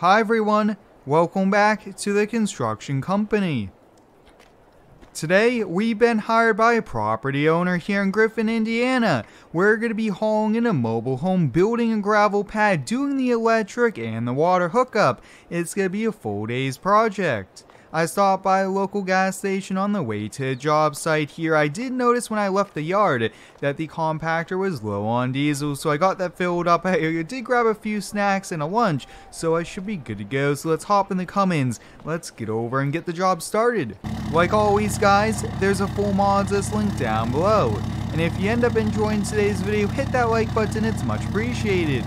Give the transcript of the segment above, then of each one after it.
Hi everyone, welcome back to the construction company. Today, we've been hired by a property owner here in Griffin, Indiana. We're going to be hauling in a mobile home, building a gravel pad, doing the electric and the water hookup. It's going to be a full day's project. I stopped by a local gas station on the way to a job site here. I did notice when I left the yard that the compactor was low on diesel, so I got that filled up. I did grab a few snacks and a lunch, so I should be good to go. So let's hop in the Cummins. Let's get over and get the job started. Like always, guys, there's a full mods list link down below. And if you end up enjoying today's video, hit that like button, it's much appreciated.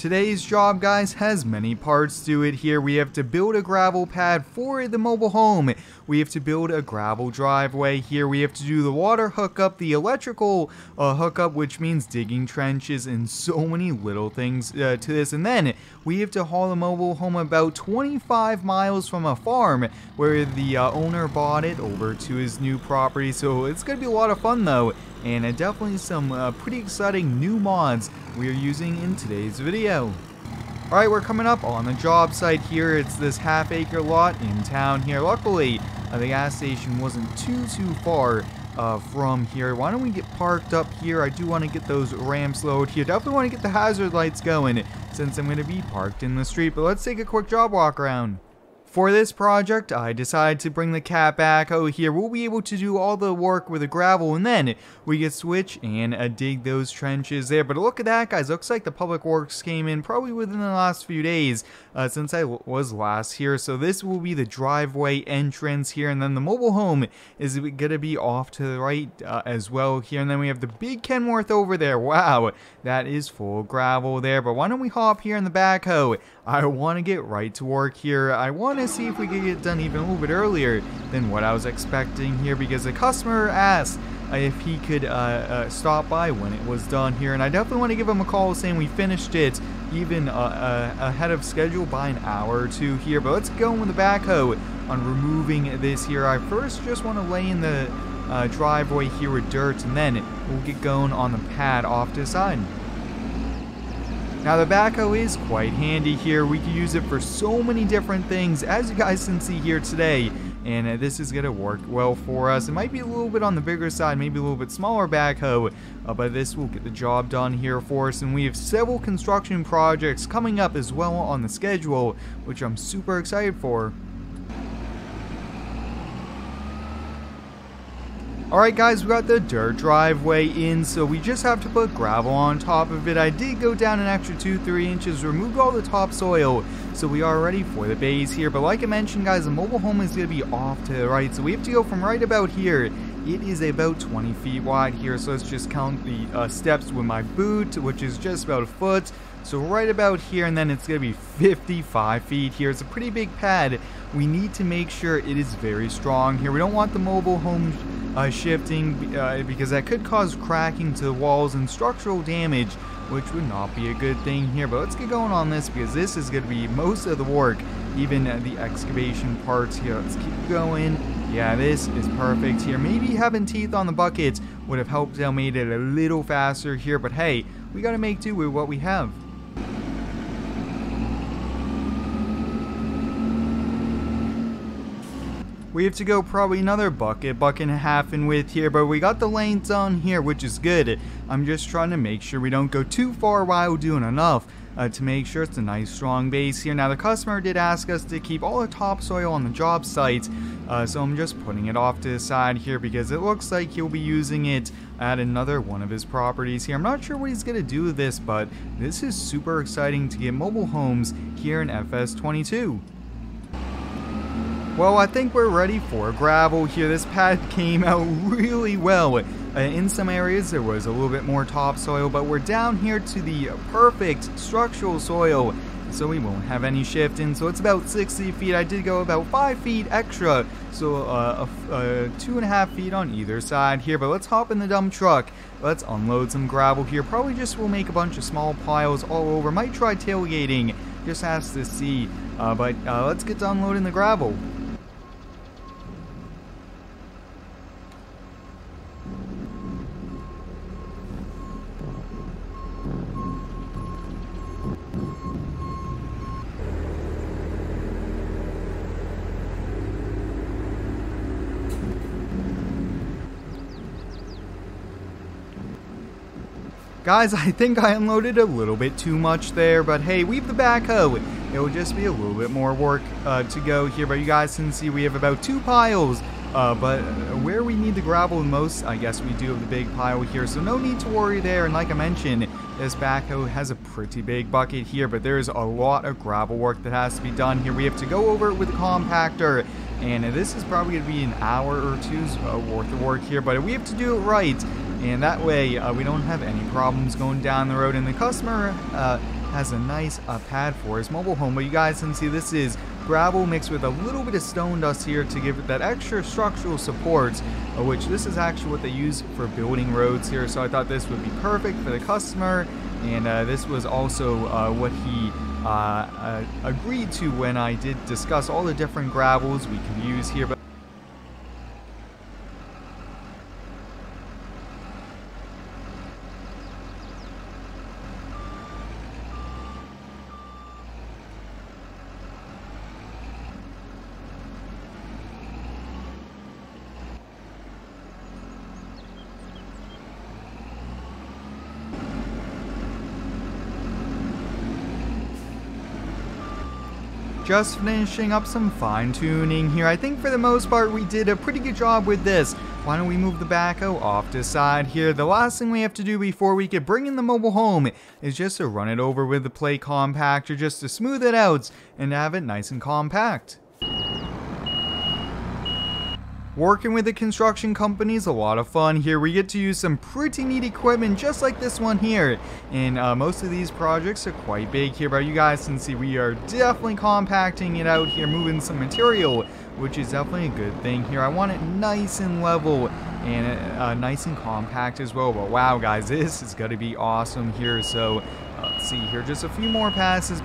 Today's job, guys, has many parts to it here. We have to build a gravel pad for the mobile home. We have to build a gravel driveway here. We have to do the water hookup, the electrical uh, hookup, which means digging trenches and so many little things uh, to this. And then we have to haul the mobile home about 25 miles from a farm where the uh, owner bought it over to his new property. So it's going to be a lot of fun, though and uh, definitely some uh, pretty exciting new mods we are using in today's video. Alright, we're coming up on the job site here. It's this half acre lot in town here. Luckily, uh, the gas station wasn't too, too far uh, from here. Why don't we get parked up here? I do want to get those ramps lowered here. Definitely want to get the hazard lights going since I'm going to be parked in the street. But let's take a quick job walk around. For this project, I decided to bring the cat back out here. We'll be able to do all the work with the gravel, and then we can switch and uh, dig those trenches there. But look at that, guys. Looks like the Public Works came in probably within the last few days uh, since I was last here. So this will be the driveway entrance here, and then the mobile home is going to be off to the right uh, as well here. And then we have the big Kenworth over there. Wow, that is full gravel there. But why don't we hop here in the backhoe? I want to get right to work here. I want to see if we can get done even a little bit earlier than what I was expecting here because the customer asked if he could uh, uh, stop by when it was done here and I definitely want to give him a call saying we finished it even uh, uh, ahead of schedule by an hour or two here but let's go with the backhoe on removing this here I first just want to lay in the uh, driveway here with dirt and then we'll get going on the pad off to the side now the backhoe is quite handy here. We can use it for so many different things as you guys can see here today. And uh, this is going to work well for us. It might be a little bit on the bigger side, maybe a little bit smaller backhoe, uh, but this will get the job done here for us. And we have several construction projects coming up as well on the schedule, which I'm super excited for. Alright guys, we got the dirt driveway in, so we just have to put gravel on top of it. I did go down an extra 2-3 inches, removed all the topsoil, so we are ready for the bays here. But like I mentioned guys, the mobile home is going to be off to the right, so we have to go from right about here. It is about 20 feet wide here, so let's just count the uh, steps with my boot, which is just about a foot. So right about here, and then it's going to be 55 feet here. It's a pretty big pad. We need to make sure it is very strong here. We don't want the mobile home uh, shifting uh, because that could cause cracking to the walls and structural damage, which would not be a good thing here. But let's get going on this because this is going to be most of the work, even the excavation parts here. Let's keep going. Yeah, this is perfect here. Maybe having teeth on the buckets would have helped out made it a little faster here, but hey, we got to make do with what we have. We have to go probably another bucket, bucket and a half in width here, but we got the lanes on here, which is good. I'm just trying to make sure we don't go too far while doing enough uh, to make sure it's a nice strong base here. Now the customer did ask us to keep all the topsoil on the job site, uh, so I'm just putting it off to the side here because it looks like he'll be using it at another one of his properties here. I'm not sure what he's going to do with this, but this is super exciting to get mobile homes here in FS22. Well, I think we're ready for gravel here. This pad came out really well. Uh, in some areas there was a little bit more topsoil, but we're down here to the perfect structural soil, so we won't have any shifting. So it's about 60 feet. I did go about 5 feet extra, so uh, uh, two and a half feet on either side here. But let's hop in the dump truck. Let's unload some gravel here. Probably just will make a bunch of small piles all over. Might try tailgating, just has to see. Uh, but uh, let's get to unloading the gravel. Guys, I think I unloaded a little bit too much there, but hey, we have the backhoe. It will just be a little bit more work uh, to go here, but you guys can see we have about two piles. Uh, but where we need the gravel the most, I guess we do have the big pile here, so no need to worry there. And like I mentioned, this backhoe has a pretty big bucket here, but there's a lot of gravel work that has to be done here. We have to go over it with a compactor, and this is probably going to be an hour or two's uh, worth of work here, but we have to do it right. And that way, uh, we don't have any problems going down the road, and the customer uh, has a nice uh, pad for his mobile home. But you guys can see this is gravel mixed with a little bit of stone dust here to give it that extra structural support, uh, which this is actually what they use for building roads here. So I thought this would be perfect for the customer, and uh, this was also uh, what he uh, uh, agreed to when I did discuss all the different gravels we can use here. But just finishing up some fine tuning here. I think for the most part we did a pretty good job with this. Why don't we move the backhoe off to side here? The last thing we have to do before we could bring in the mobile home is just to run it over with the plate compactor just to smooth it out and have it nice and compact. Working with the construction company is a lot of fun here. We get to use some pretty neat equipment just like this one here. And uh, most of these projects are quite big here, but you guys can see we are definitely compacting it out here, moving some material, which is definitely a good thing here. I want it nice and level and uh, nice and compact as well. But wow, guys, this is going to be awesome here. So uh, let's see here, just a few more passes.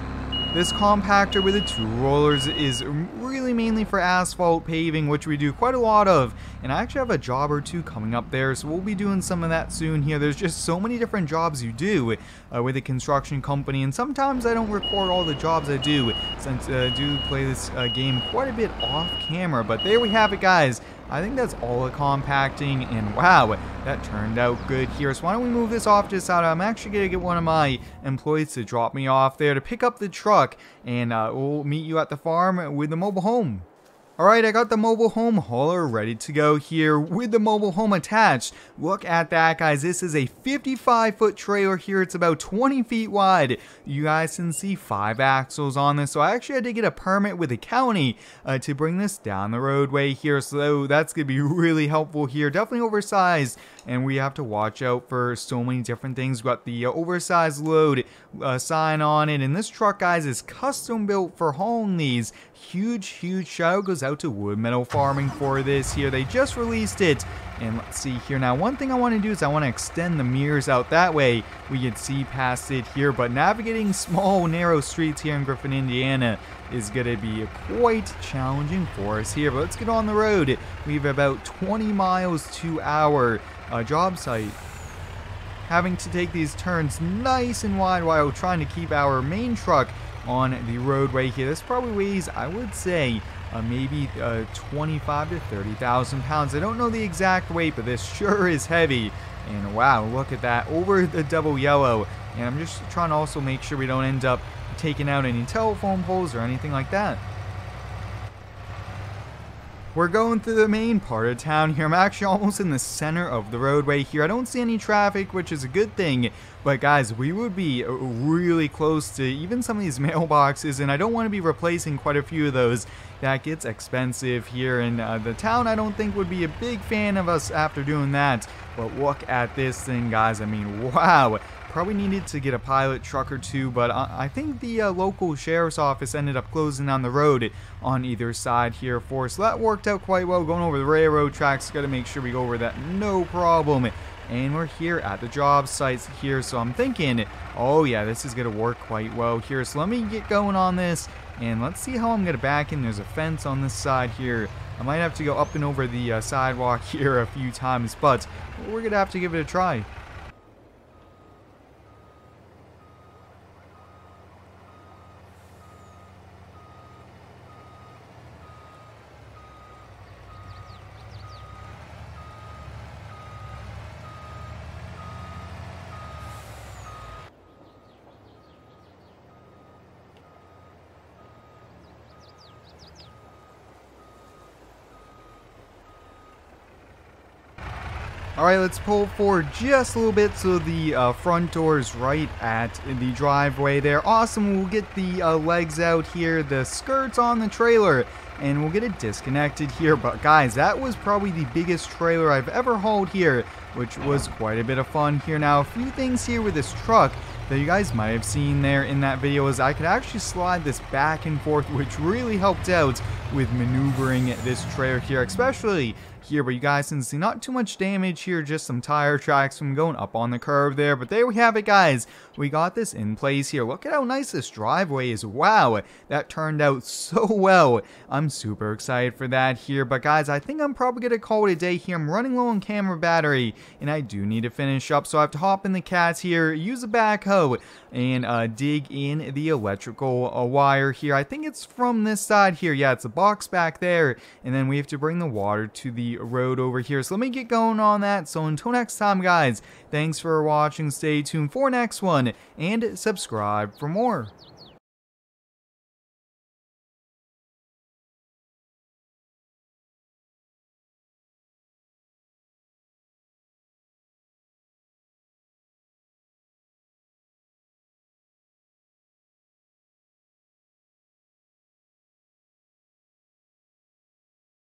This compactor with the two rollers is really mainly for asphalt paving, which we do quite a lot of. And I actually have a job or two coming up there, so we'll be doing some of that soon here. There's just so many different jobs you do uh, with a construction company, and sometimes I don't record all the jobs I do, since uh, I do play this uh, game quite a bit off camera. But there we have it, guys. I think that's all the compacting, and wow, that turned out good here. So why don't we move this off to the side? I'm actually going to get one of my employees to drop me off there to pick up the truck, and uh, we'll meet you at the farm with the mobile home. Alright, I got the mobile home hauler ready to go here with the mobile home attached. Look at that, guys. This is a 55 foot trailer here. It's about 20 feet wide. You guys can see five axles on this. So I actually had to get a permit with the county uh, to bring this down the roadway here. So that's going to be really helpful here. Definitely oversized. And we have to watch out for so many different things. We've got the uh, oversized load uh, sign on it. And this truck, guys, is custom built for hauling these. Huge, huge shout goes out to Wood Metal Farming for this here. They just released it. And let's see here. Now, one thing I want to do is I want to extend the mirrors out. That way, we can see past it here. But navigating small, narrow streets here in Griffin, Indiana is going to be quite challenging for us here. But let's get on the road. We have about 20 miles to our uh, job site having to take these turns nice and wide while trying to keep our main truck on the roadway here. This probably weighs, I would say, uh, maybe uh, 25 to 30,000 pounds. I don't know the exact weight, but this sure is heavy. And wow, look at that, over the double yellow. And I'm just trying to also make sure we don't end up taking out any telephone poles or anything like that. We're going through the main part of town here. I'm actually almost in the center of the roadway here. I don't see any traffic, which is a good thing. But guys, we would be really close to even some of these mailboxes, and I don't want to be replacing quite a few of those. That gets expensive here, and uh, the town I don't think would be a big fan of us after doing that. But look at this thing, guys. I mean, wow. Probably needed to get a pilot truck or two, but I think the uh, local sheriff's office ended up closing down the road on either side here for us. So that worked out quite well. Going over the railroad tracks, got to make sure we go over that no problem. And we're here at the job sites here, so I'm thinking, oh yeah, this is going to work quite well here. So let me get going on this, and let's see how I'm going to back in. There's a fence on this side here. I might have to go up and over the uh, sidewalk here a few times, but we're going to have to give it a try. Alright, let's pull forward just a little bit so the uh, front door is right at the driveway there. Awesome, we'll get the uh, legs out here, the skirts on the trailer, and we'll get it disconnected here. But guys, that was probably the biggest trailer I've ever hauled here, which was quite a bit of fun here. Now, a few things here with this truck that you guys might have seen there in that video is I could actually slide this back and forth, which really helped out with maneuvering this trailer here, especially here, but you guys can see not too much damage here, just some tire tracks from going up on the curb there, but there we have it guys, we got this in place here, look at how nice this driveway is, wow, that turned out so well, I'm super excited for that here, but guys, I think I'm probably going to call it a day here, I'm running low on camera battery, and I do need to finish up, so I have to hop in the cats here, use a backhoe, and uh, dig in the electrical uh, wire here, I think it's from this side here, yeah, it's a box back there, and then we have to bring the water to the road over here. So let me get going on that. So until next time, guys, thanks for watching. Stay tuned for next one and subscribe for more.